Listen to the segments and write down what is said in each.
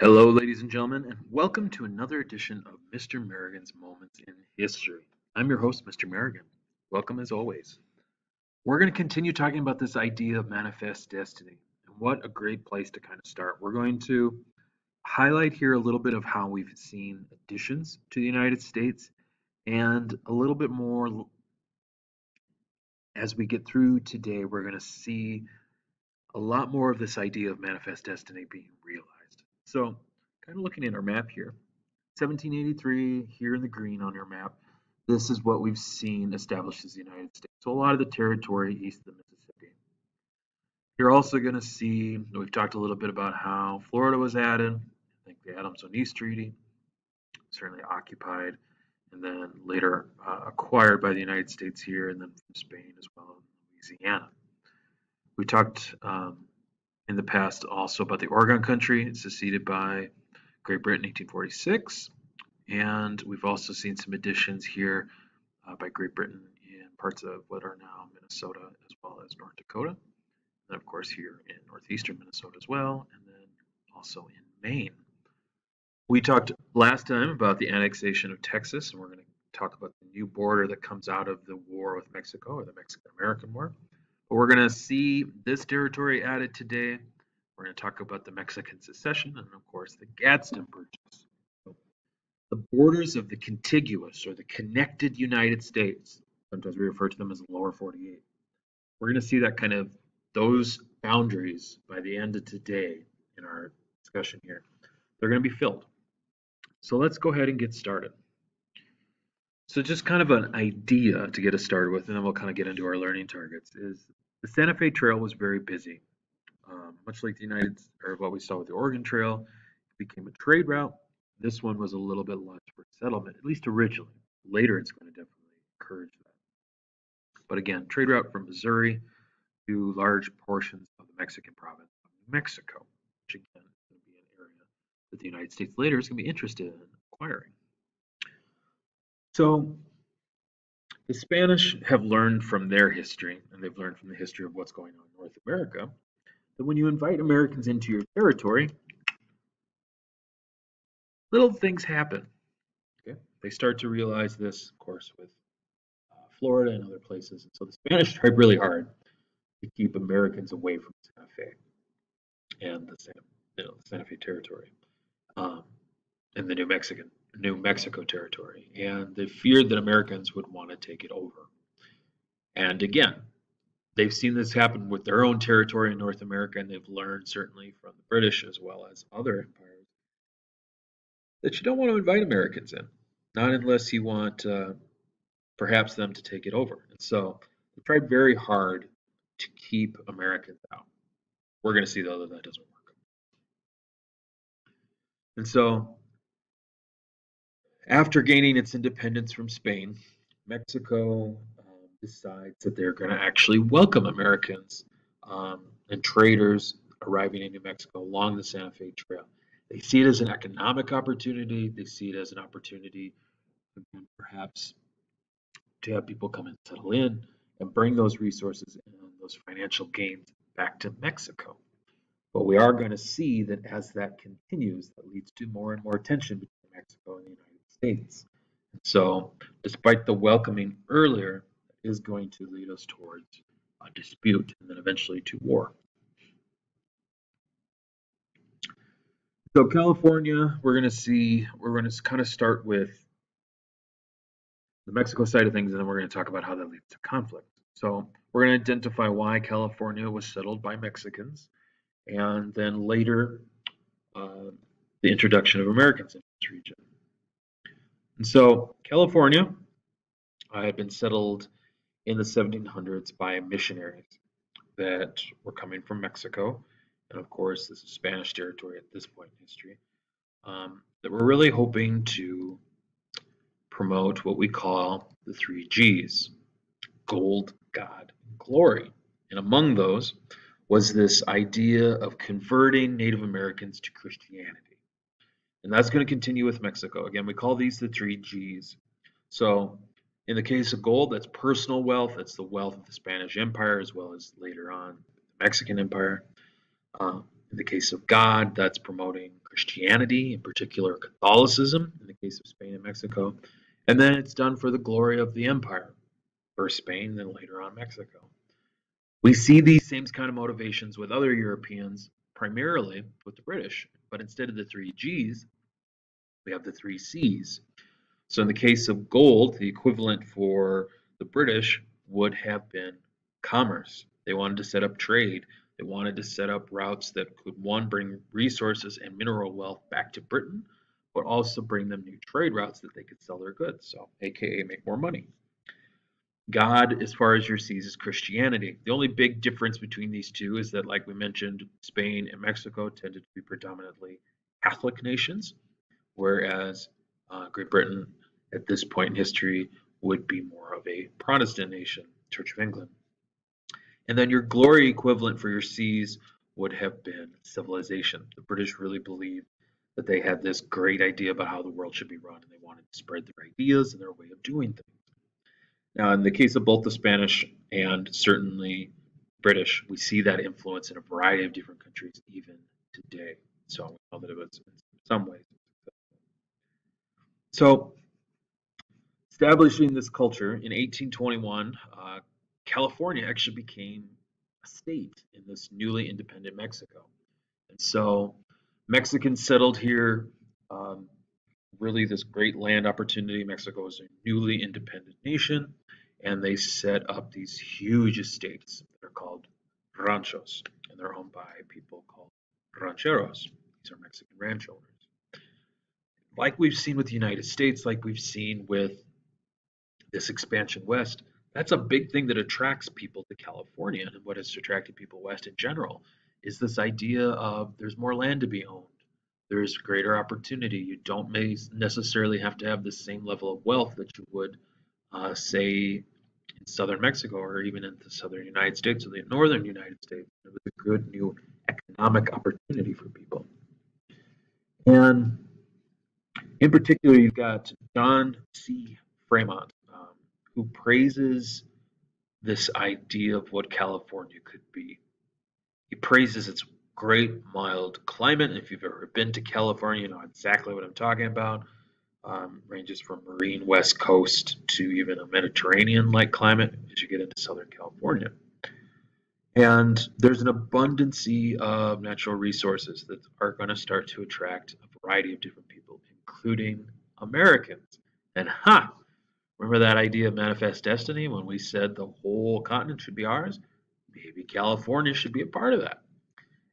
Hello, ladies and gentlemen, and welcome to another edition of Mr. Merrigan's Moments in History. I'm your host, Mr. Merrigan. Welcome as always. We're going to continue talking about this idea of manifest destiny, and what a great place to kind of start. We're going to highlight here a little bit of how we've seen additions to the United States and a little bit more as we get through today, we're going to see a lot more of this idea of manifest destiny being realized. So kind of looking at our map here, 1783 here in the green on your map, this is what we've seen established as the United States. So a lot of the territory east of the Mississippi. You're also going to see, we've talked a little bit about how Florida was added. I think the Adams-Onis Treaty, certainly occupied, and then later uh, acquired by the United States here, and then from Spain as well, Louisiana. We talked um, in the past also about the Oregon Country, seceded by Great Britain in 1846. And we've also seen some additions here uh, by Great Britain in parts of what are now Minnesota as well as North Dakota. And of course here in northeastern Minnesota as well, and then also in Maine. We talked last time about the annexation of Texas, and we're going to talk about the new border that comes out of the war with Mexico, or the Mexican-American War. We're going to see this territory added today. We're going to talk about the Mexican cession and, of course, the Gadsden Purchase. The borders of the contiguous or the connected United States, sometimes we refer to them as the lower 48. We're going to see that kind of those boundaries by the end of today in our discussion here. They're going to be filled. So let's go ahead and get started. So just kind of an idea to get us started with, and then we'll kind of get into our learning targets, is the Santa Fe Trail was very busy. Um, much like the United, or what we saw with the Oregon Trail, it became a trade route. This one was a little bit less for settlement, at least originally. Later, it's going to definitely encourage that. But again, trade route from Missouri to large portions of the Mexican province of Mexico, which again is going to be an area that the United States later is going to be interested in acquiring. So the Spanish have learned from their history, and they've learned from the history of what's going on in North America, that when you invite Americans into your territory, little things happen. Okay? They start to realize this, of course, with uh, Florida and other places. And so the Spanish tried really hard to keep Americans away from Santa Fe and the Santa, you know, Santa Fe territory um, and the New Mexican New Mexico territory, and they feared that Americans would want to take it over. And again, they've seen this happen with their own territory in North America, and they've learned certainly from the British as well as other empires that you don't want to invite Americans in, not unless you want uh, perhaps them to take it over. And so they tried very hard to keep Americans out. We're going to see though that that doesn't work. And so after gaining its independence from Spain, Mexico um, decides that they're going to actually welcome Americans um, and traders arriving in New Mexico along the Santa Fe Trail. They see it as an economic opportunity. They see it as an opportunity, perhaps, to have people come and settle in and bring those resources and those financial gains back to Mexico. But we are going to see that as that continues, that leads to more and more tension between Mexico and the United States. So, despite the welcoming earlier, is going to lead us towards a dispute and then eventually to war. So California, we're going to see, we're going to kind of start with the Mexico side of things, and then we're going to talk about how that leads to conflict. So we're going to identify why California was settled by Mexicans, and then later uh, the introduction of Americans in this region. And so California had been settled in the 1700s by missionaries that were coming from Mexico. And of course, this is Spanish territory at this point in history. Um, that were really hoping to promote what we call the three G's gold, God, and glory. And among those was this idea of converting Native Americans to Christianity. And that's going to continue with Mexico. Again, we call these the three G's. So in the case of gold, that's personal wealth. That's the wealth of the Spanish Empire as well as later on the Mexican Empire. Uh, in the case of God, that's promoting Christianity, in particular Catholicism, in the case of Spain and Mexico. And then it's done for the glory of the empire, first Spain, then later on Mexico. We see these same kind of motivations with other Europeans, primarily with the British, but instead of the three G's, we have the three C's. So in the case of gold, the equivalent for the British would have been commerce. They wanted to set up trade. They wanted to set up routes that could, one, bring resources and mineral wealth back to Britain, but also bring them new trade routes that they could sell their goods, so aka make more money. God, as far as your C's, is Christianity. The only big difference between these two is that, like we mentioned, Spain and Mexico tended to be predominantly Catholic nations, whereas uh, Great Britain, at this point in history, would be more of a Protestant nation, Church of England. And then your glory equivalent for your C's would have been civilization. The British really believed that they had this great idea about how the world should be run, and they wanted to spread their ideas and their way of doing things. Now, in the case of both the Spanish and certainly British, we see that influence in a variety of different countries even today. So we know that it was in some ways. So, establishing this culture in 1821, uh, California actually became a state in this newly independent Mexico. And so Mexicans settled here, um, really this great land opportunity. Mexico is a newly independent nation and they set up these huge estates that are called ranchos, and they're owned by people called rancheros. These are Mexican ranch owners. Like we've seen with the United States, like we've seen with this expansion west, that's a big thing that attracts people to California and what has attracted people west in general is this idea of there's more land to be owned. There's greater opportunity. You don't necessarily have to have the same level of wealth that you would uh, say in southern Mexico or even in the southern United States or the northern United States. It was a good new economic opportunity for people. And in particular, you've got John C. Fremont, um, who praises this idea of what California could be. He praises its great mild climate. If you've ever been to California, you know exactly what I'm talking about um, ranges from marine west coast to even a Mediterranean-like climate as you get into Southern California. And there's an abundance of natural resources that are going to start to attract a variety of different people, including Americans. And ha! Remember that idea of manifest destiny when we said the whole continent should be ours? Maybe California should be a part of that.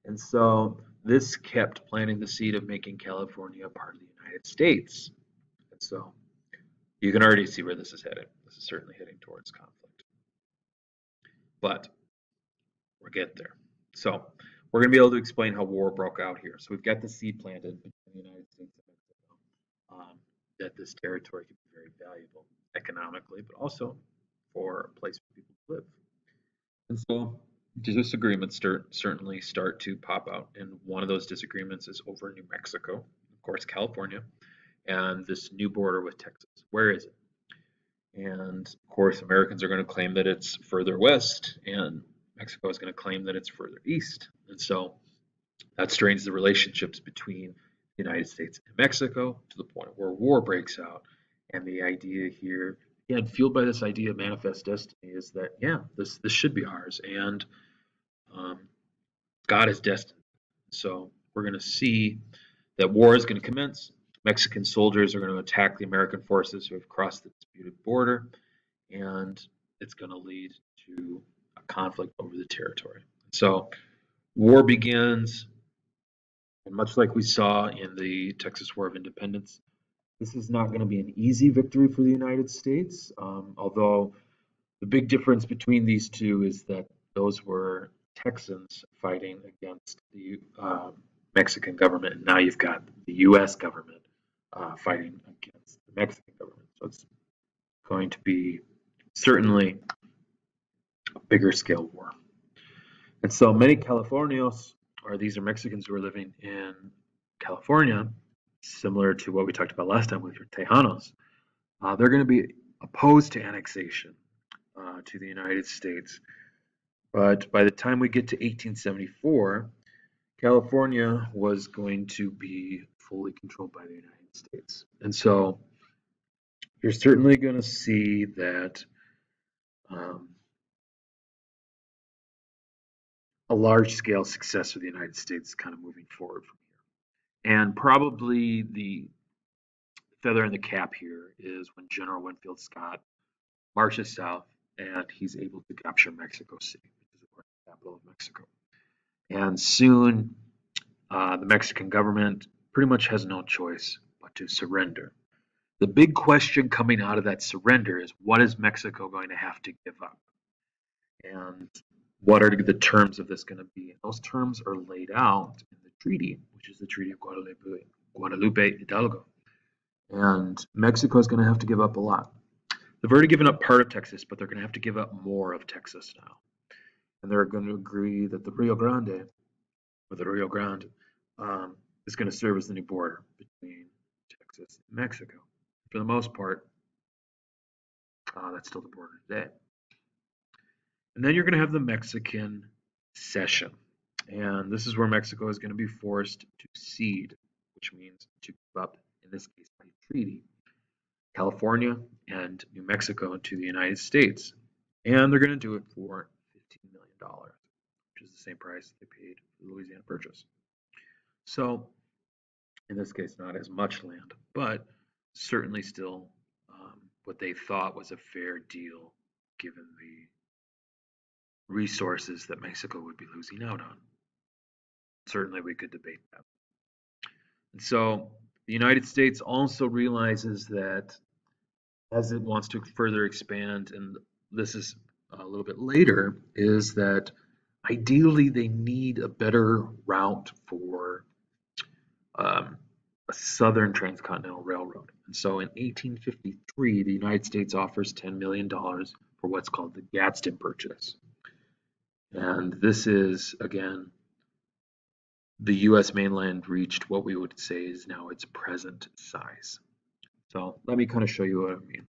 And so this kept planting the seed of making California a part of the United States. So you can already see where this is heading. This is certainly heading towards conflict. But we'll get there. So we're going to be able to explain how war broke out here. So we've got the seed planted between the United States and Mexico um, that this territory could be very valuable economically, but also for a place for people to live. And so disagreements start, certainly start to pop out. And one of those disagreements is over New Mexico, of course, California and this new border with Texas. Where is it? And of course, Americans are going to claim that it's further west, and Mexico is going to claim that it's further east. And so that strains the relationships between the United States and Mexico to the point where war breaks out. And the idea here, again, fueled by this idea of manifest destiny, is that yeah, this this should be ours, and um, God is destined. So we're going to see that war is going to commence. Mexican soldiers are going to attack the American forces who have crossed the disputed border, and it's going to lead to a conflict over the territory. So, war begins, and much like we saw in the Texas War of Independence, this is not going to be an easy victory for the United States, um, although the big difference between these two is that those were Texans fighting against the uh, Mexican government, and now you've got the U.S. government uh, fighting against the Mexican government. So it's going to be certainly a bigger scale war. And so many Californios, or these are Mexicans who are living in California, similar to what we talked about last time with your Tejanos, uh, they're going to be opposed to annexation uh, to the United States. But by the time we get to 1874, California was going to be fully controlled by the United States. And so you're certainly going to see that um, a large scale success of the United States kind of moving forward from here. And probably the feather in the cap here is when General Winfield Scott marches south and he's able to capture Mexico City, which is the capital of Mexico. And soon uh, the Mexican government pretty much has no choice to surrender. The big question coming out of that surrender is what is Mexico going to have to give up? And what are the terms of this going to be? And those terms are laid out in the treaty, which is the Treaty of Guadalupe, Guadalupe Hidalgo. And Mexico is going to have to give up a lot. They've already given up part of Texas, but they're going to have to give up more of Texas now. And they're going to agree that the Rio Grande, or the Rio Grande, um, is going to serve as the new border between Mexico. For the most part, uh, that's still the border today. And then you're going to have the Mexican cession. And this is where Mexico is going to be forced to cede, which means to give up, in this case, by treaty, California and New Mexico to the United States. And they're going to do it for $15 million, which is the same price they paid for the Louisiana Purchase. So, in this case, not as much land, but certainly still um, what they thought was a fair deal given the resources that Mexico would be losing out on. Certainly, we could debate that. And so, the United States also realizes that as it wants to further expand, and this is a little bit later, is that ideally they need a better route for um, a southern transcontinental railroad. And so in 1853, the United States offers $10 million for what's called the Gadsden Purchase. And this is, again, the US mainland reached what we would say is now its present size. So let me kind of show you what I mean.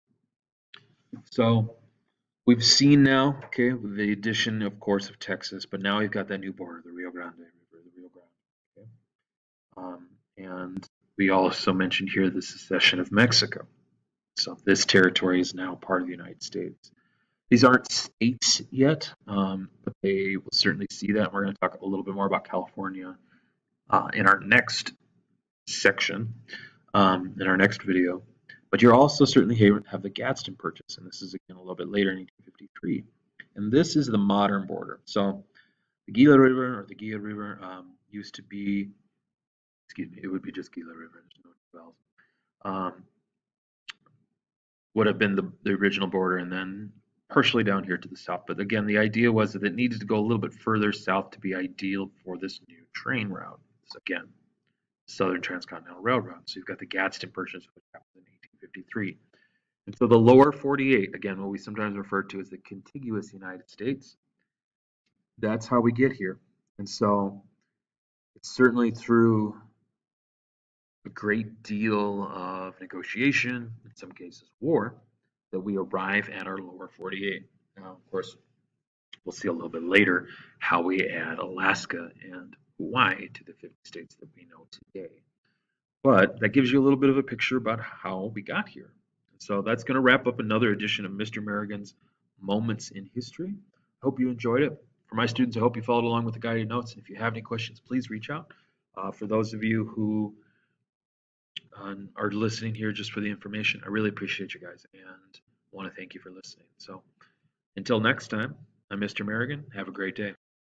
So we've seen now, okay, the addition, of course, of Texas, but now we've got that new border, the Rio Grande River, the Rio Grande. Okay? Um, and we also mentioned here the cession of Mexico. So this territory is now part of the United States. These aren't states yet, um, but they will certainly see that. We're going to talk a little bit more about California uh, in our next section, um, in our next video. But you're also certainly here have the Gadsden Purchase, and this is again a little bit later in 1853. And this is the modern border. So the Gila River or the Gila River um, used to be, excuse me, it would be just Gila River. There's no wells. Um, would have been the, the original border, and then partially down here to the south. But again, the idea was that it needed to go a little bit further south to be ideal for this new train route. So again, Southern Transcontinental Railroad. So you've got the Gadsden Purchase, which happened in 1853. And so the lower 48, again, what we sometimes refer to as the contiguous United States, that's how we get here. And so it's certainly through a great deal of negotiation, in some cases war, that we arrive at our lower 48. Now, of course, we'll see a little bit later how we add Alaska and Hawaii to the 50 states that we know today. But that gives you a little bit of a picture about how we got here. So that's going to wrap up another edition of Mr. Merrigan's Moments in History. I hope you enjoyed it. For my students, I hope you followed along with the guided notes. If you have any questions, please reach out. Uh, for those of you who are listening here just for the information, I really appreciate you guys and want to thank you for listening. So until next time, I'm Mr. Merrigan. Have a great day.